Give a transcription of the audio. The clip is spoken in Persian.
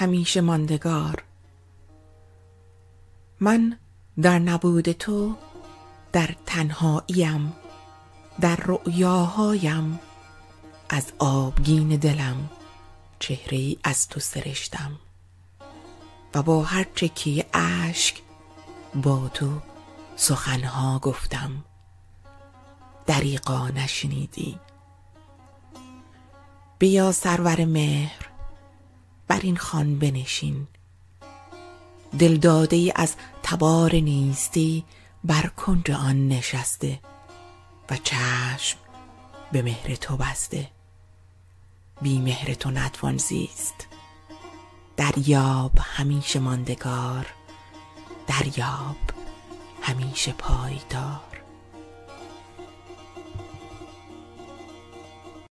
همیشه ماندگار. من در نبود تو در تنهاییم در رؤیاهایم از آبگین دلم چهره از تو سرشتم. و با هر چکه اشک با تو سخنها گفتم. دریقا نشنیدی. بیا سرور مهر بر این خان بنشین. دلداده ای از تبار نیستی بر کنج آن نشسته و چشم به مهر تو بسته. بی مهر تو نتوان زیست. دریاب همیشه ماندگار دریاب همیشه پایدار.